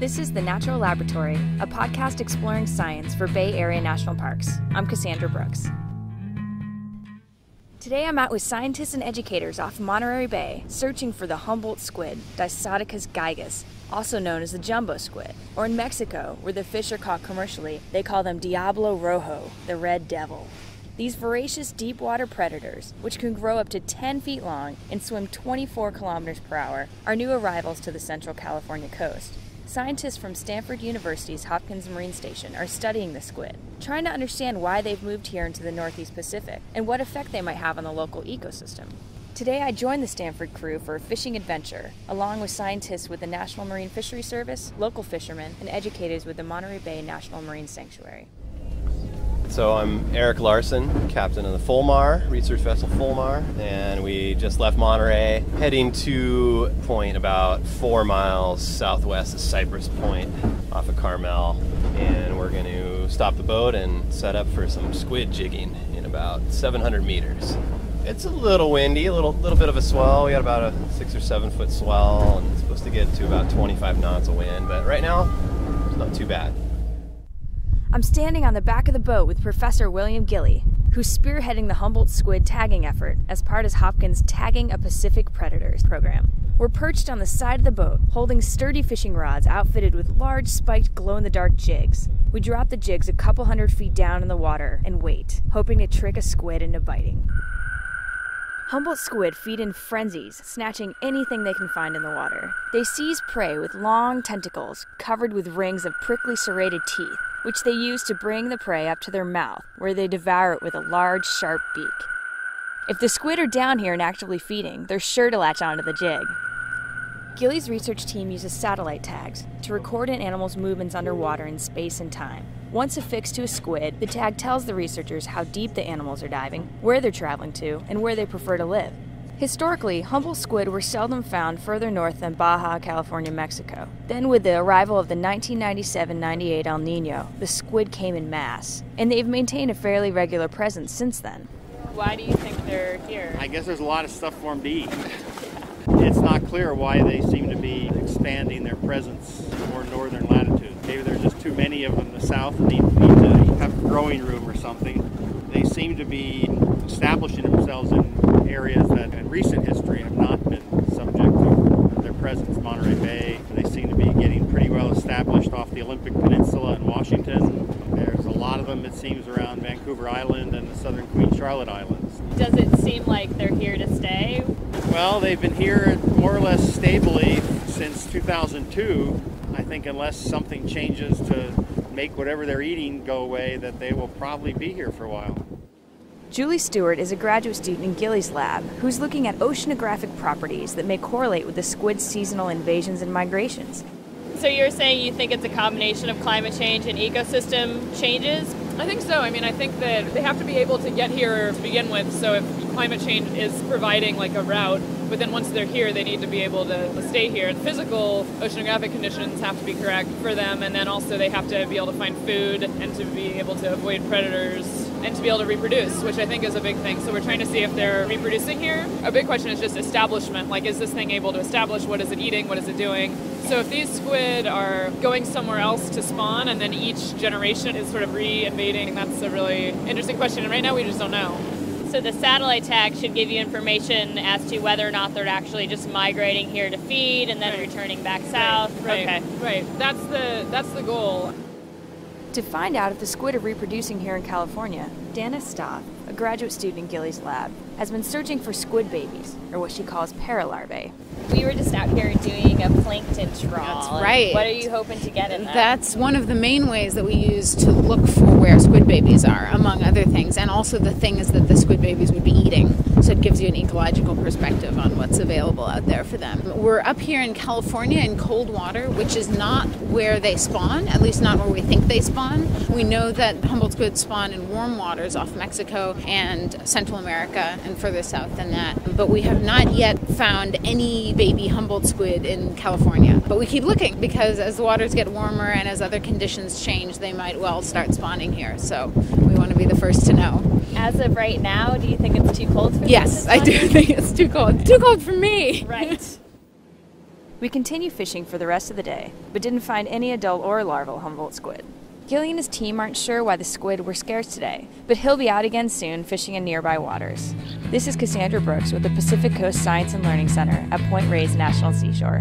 This is The Natural Laboratory, a podcast exploring science for Bay Area national parks. I'm Cassandra Brooks. Today I'm out with scientists and educators off Monterey Bay searching for the Humboldt squid, Dosidicus gigas, also known as the jumbo squid. Or in Mexico, where the fish are caught commercially, they call them Diablo Rojo, the red devil. These voracious deep water predators, which can grow up to 10 feet long and swim 24 kilometers per hour, are new arrivals to the central California coast. Scientists from Stanford University's Hopkins Marine Station are studying the squid, trying to understand why they've moved here into the Northeast Pacific and what effect they might have on the local ecosystem. Today, I joined the Stanford crew for a fishing adventure, along with scientists with the National Marine Fisheries Service, local fishermen, and educators with the Monterey Bay National Marine Sanctuary. So I'm Eric Larson, captain of the Fulmar, research vessel Fulmar, and we just left Monterey, heading to point about four miles southwest of Cypress Point off of Carmel, and we're going to stop the boat and set up for some squid jigging in about 700 meters. It's a little windy, a little little bit of a swell. We got about a six or seven foot swell, and it's supposed to get to about 25 knots of wind, but right now it's not too bad. I'm standing on the back of the boat with Professor William Gilly, who's spearheading the Humboldt squid tagging effort as part of Hopkins' Tagging a Pacific Predators program. We're perched on the side of the boat, holding sturdy fishing rods outfitted with large spiked glow in the dark jigs. We drop the jigs a couple hundred feet down in the water and wait, hoping to trick a squid into biting. Humboldt squid feed in frenzies, snatching anything they can find in the water. They seize prey with long tentacles covered with rings of prickly serrated teeth, which they use to bring the prey up to their mouth, where they devour it with a large, sharp beak. If the squid are down here and actively feeding, they're sure to latch onto the jig. Gilly's research team uses satellite tags to record an animal's movements underwater in space and time. Once affixed to a squid, the tag tells the researchers how deep the animals are diving, where they're traveling to, and where they prefer to live. Historically, Humboldt squid were seldom found further north than Baja California, Mexico. Then, with the arrival of the 1997 98 El Nino, the squid came in mass, and they've maintained a fairly regular presence since then. Why do you think they're here? I guess there's a lot of stuff for them to eat. It's not clear why they seem to be expanding their presence more northern latitudes. Maybe there's just too many of them in the south and need, need to have growing room or something. They seem to be establishing themselves in areas that in recent history have not been subject to their presence. Monterey Bay, they seem to be getting pretty well established off the Olympic Peninsula in Washington. There's a lot of them, it seems, around Vancouver Island and the southern Queen Charlotte Islands. Does it seem like they're here to stay? Well, they've been here more or less stably since 2002. I think unless something changes to make whatever they're eating go away, that they will probably be here for a while. Julie Stewart is a graduate student in Gilly's lab who's looking at oceanographic properties that may correlate with the squid's seasonal invasions and migrations. So you're saying you think it's a combination of climate change and ecosystem changes? I think so. I mean, I think that they have to be able to get here to begin with. So if climate change is providing like a route, but then once they're here, they need to be able to stay here. And physical oceanographic conditions have to be correct for them, and then also they have to be able to find food and to be able to avoid predators and to be able to reproduce, which I think is a big thing. So we're trying to see if they're reproducing here. A big question is just establishment. Like, is this thing able to establish? What is it eating? What is it doing? So if these squid are going somewhere else to spawn, and then each generation is sort of re-invading, that's a really interesting question. And right now we just don't know. So the satellite tag should give you information as to whether or not they're actually just migrating here to feed and then Right. returning back south. Right. Okay. Right. That's the that's the goal. To find out if the squid are reproducing here in California, Danna Staaf, a graduate student in Gilly's lab, has been searching for squid babies, or what she calls paralarvae. We were just out here doing a plankton trawl. That's right. What are you hoping to get in that? That's one of the main ways that we use to look for where squid babies are, among other things. And also the things that the squid babies would be eating. So it gives you an ecological perspective on what's available out there for them. We're up here in California in cold water, which is not where they spawn, at least not where we think they spawn. We know that Humboldt squid spawn in warm waters off Mexico and Central America and further south than that. But we have not yet found any baby Humboldt squid in California. But we keep looking because as the waters get warmer and as other conditions change, they might well start spawning here. So we want to be the first to know. As of right now, do you think it's too cold for Yes, I do think it's too cold. Too cold for me. Right. We continue fishing for the rest of the day, but didn't find any adult or larval Humboldt squid. Gilly and his team aren't sure why the squid were scarce today, but he'll be out again soon fishing in nearby waters. This is Cassandra Brooks with the Pacific Coast Science and Learning Center at Point Reyes National Seashore.